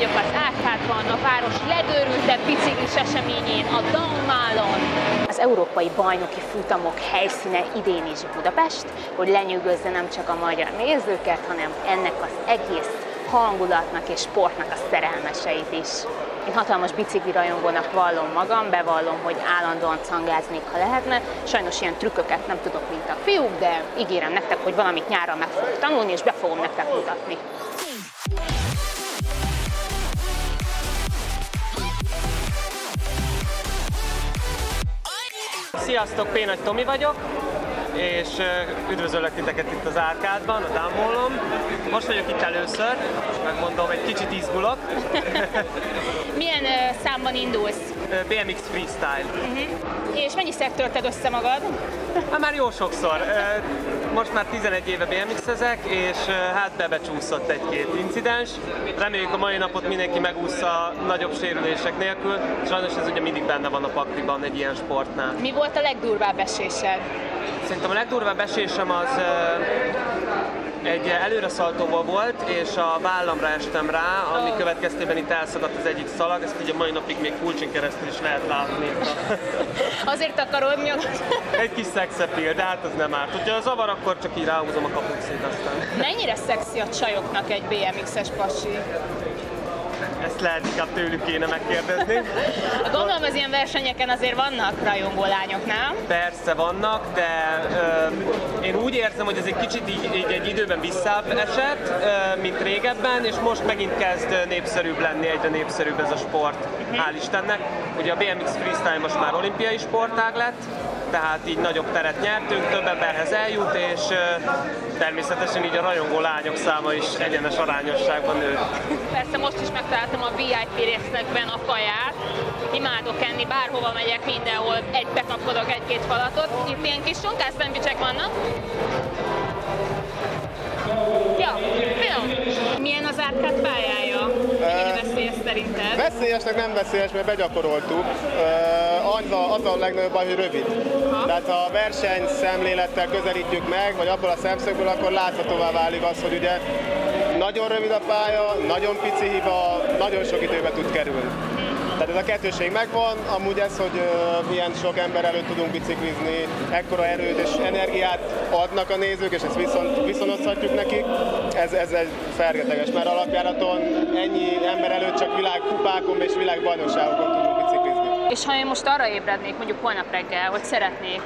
Vagyok az Árkádban, a város legőrültebb biciklis eseményén, a Daumálon. Az európai bajnoki futamok helyszíne idén is Budapest, hogy lenyűgözze nem csak a magyar nézőket, hanem ennek az egész hangulatnak és sportnak a szerelmeseit is. Én hatalmas bicikli rajongónak vallom magam, bevallom, hogy állandóan cangáznék, ha lehetne. Sajnos ilyen trükköket nem tudok, mint a fiúk, de ígérem nektek, hogy valamit nyáron meg fogok tanulni, és be fogom nektek mutatni. Sziasztok, Pénagy Tomi vagyok, és üdvözöllek titeket itt az Árkádban, a Dámolom. Most vagyok itt először, megmondom, egy kicsit izgulok. Milyen számban indulsz? BMX Freestyle. Uh-huh. És mennyiszer törted össze magad? Hát már jó sokszor. Most már 11 éve BMX-ezek, és hát bebecsúszott egy-két incidens. Reméljük a mai napot mindenki megúszza nagyobb sérülések nélkül. Sajnos ez ugye mindig benne van a pakliban egy ilyen sportnál. Mi volt a legdurvább esésed? Szerintem a legdurvább esésem az egy előreszaltóból volt, és a vállamra estem rá, ami következtében itt elszakadt az egyik szalag, ezt ugye mai napig még kulcsin keresztül is lehet látni. Azért akarod nyugodt? Egy kis szexepil, de hát az nem árt. Hogyha zavar, akkor csak így ráhúzom a kapucit aztán. Mennyire szexi a csajoknak egy BMX-es pasi? Ezt lehet inkább tőlük kéne megkérdezni. Az ilyen versenyeken azért vannak rajongó lányok, nem? Persze vannak, de ö, én úgy érzem, hogy ez egy kicsit így, így egy időben visszább esett, ö, mint régebben, és most megint kezd népszerűbb lenni, egyre népszerűbb ez a sport, uh-huh. hál' Istennek. Ugye a BMX Freestyle most már olimpiai sportág lett, tehát így nagyobb teret nyertünk, több emberhez eljut, és természetesen így a rajongó lányok száma is egyenes arányosságban nő. Persze most is megtaláltam a VIP részekben a kaját, imádok enni, bárhova megyek, mindenhol egy bekapkodok egy-két falatot. Itt ilyen kis sonkás szendvicsek vannak. Ja, film. Milyen az árkád pályája? Mennyire veszélyes szerinted? Veszélyesnek nem veszélyes, mert begyakoroltuk. Az a, az a legnagyobb baj, hogy rövid. Ha? Tehát ha a verseny szemlélettel közelítjük meg, vagy abból a szemszögből, akkor láthatóvá válik az, hogy ugye nagyon rövid a pálya, nagyon pici hiba, nagyon sok időbe tud kerülni. Tehát ez a kettőség megvan, amúgy ez, hogy uh, milyen sok ember előtt tudunk biciklizni, ekkora erőt és energiát adnak a nézők, és ezt viszont, viszonozhatjuk nekik, ez, ez egy fergeteges, mert alapjáraton ennyi ember előtt csak világkupákon és világbajnokságokon. És ha én most arra ébrednék, mondjuk holnap reggel, hogy szeretnék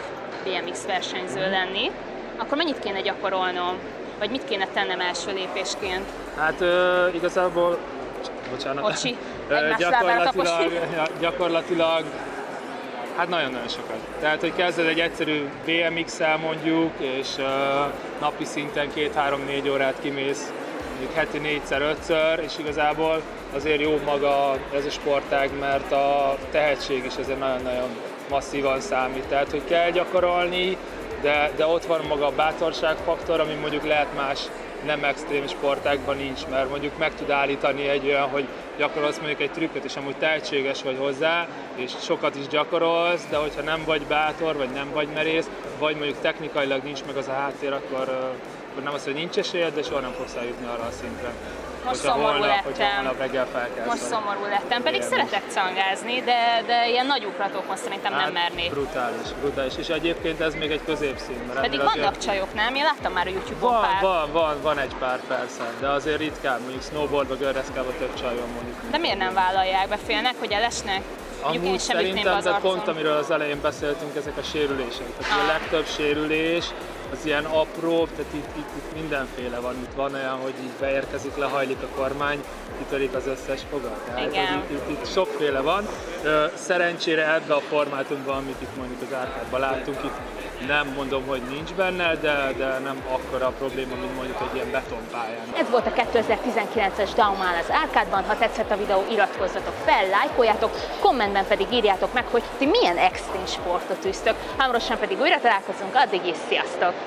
BMX versenyző lenni, akkor mennyit kéne gyakorolnom? Vagy mit kéne tennem első lépésként? Hát ö, igazából, bocsánat, Bocsi, Ö, gyakorlatilag, gyakorlatilag, hát nagyon-nagyon sokat. Tehát, hogy kezded egy egyszerű BMX-el mondjuk, és ö, napi szinten két-három-négy órát kimész, mondjuk heti négyszer, ötször, és igazából azért jó maga ez a sportág, mert a tehetség is ezért nagyon-nagyon masszívan számít. Tehát, hogy kell gyakorolni, de, de ott van maga a bátorságfaktor, ami mondjuk lehet más nem extrém sportákban nincs, mert mondjuk meg tud állítani egy olyan, hogy gyakorolsz mondjuk egy trükköt, és amúgy tehetséges vagy hozzá, és sokat is gyakorolsz, de hogyha nem vagy bátor, vagy nem vagy merész, vagy mondjuk technikailag nincs meg az a háttér, akkor, nem az, hogy nincs esélyed, de soha nem fogsz eljutni arra a szintre. Most Hogyha szomorú holnap, hogyha lettem. holnap reggel felkelsz. Most szomorú lettem, pedig Igen. szeretek cangázni, de, de ilyen nagy ugratókon szerintem nem mernék. Brutális, brutális. És egyébként ez még egy középszín. Mert Pedig vannak azért- csajok, nem? Én láttam már a YouTube-on Van, pár. van, van, van egy pár persze, de azért ritkán, mondjuk snowboardba, gördeszkában több csaj van mondjuk. De miért nem vállalják be? Félnek, hogy elesnek? Mondjuk én Amúgy sem szerintem, de pont amiről az elején beszéltünk, ezek a sérülések. Tehát Ah. a legtöbb sérülés az ilyen apró, tehát itt, itt, itt mindenféle van. Itt van olyan, hogy így beérkezik, lehajlik a kormány, kitörik az összes fogat. Tehát Igen. Itt, itt, itt sokféle van. Szerencsére ebbe a formátumban, amit itt mondjuk az árkádban láttunk, itt nem mondom, hogy nincs benne, de, de nem akkora a probléma, mint mondjuk egy ilyen betonpályán. Ez volt a 2019-es Daumál az Árkádban. Ha tetszett a videó, iratkozzatok fel, lájkoljátok, kommentben pedig írjátok meg, hogy ti milyen extrém sportot űztök. Hamarosan pedig újra találkozunk, addig is sziasztok!